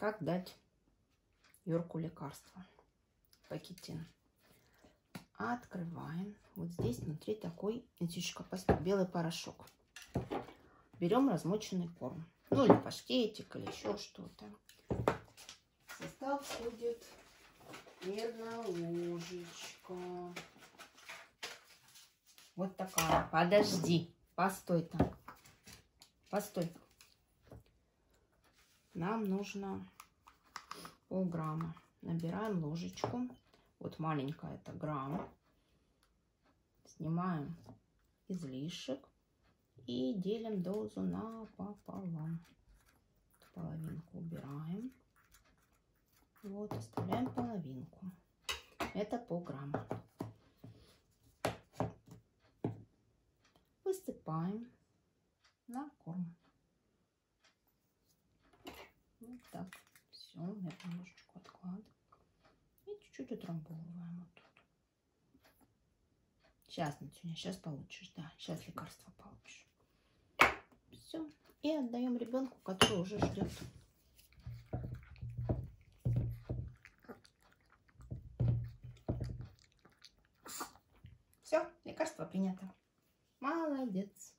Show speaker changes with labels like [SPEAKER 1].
[SPEAKER 1] как дать Йорку лекарство. Пакетин. Открываем. Вот здесь внутри такой, этичка, белый порошок. Берем размоченный корм. Ну, или паштетик, или еще что-то. состав входит мерная ложечка. Вот такая. Подожди. Постой там. Постой. Нам нужно полграмма. Набираем ложечку. Вот маленькая это грамм. Снимаем излишек и делим дозу на пополам. Половинку убираем. Вот, оставляем половинку. Это полграмма. Высыпаем на корм. Вот так. Все, я немножечко откладываю. И чуть-чуть утрамбовываем вот тут. Сейчас, Натюня, сейчас получишь. Да, сейчас лекарство получишь. Все. И отдаем ребенку, который уже ждет. Все, лекарство принято. Молодец.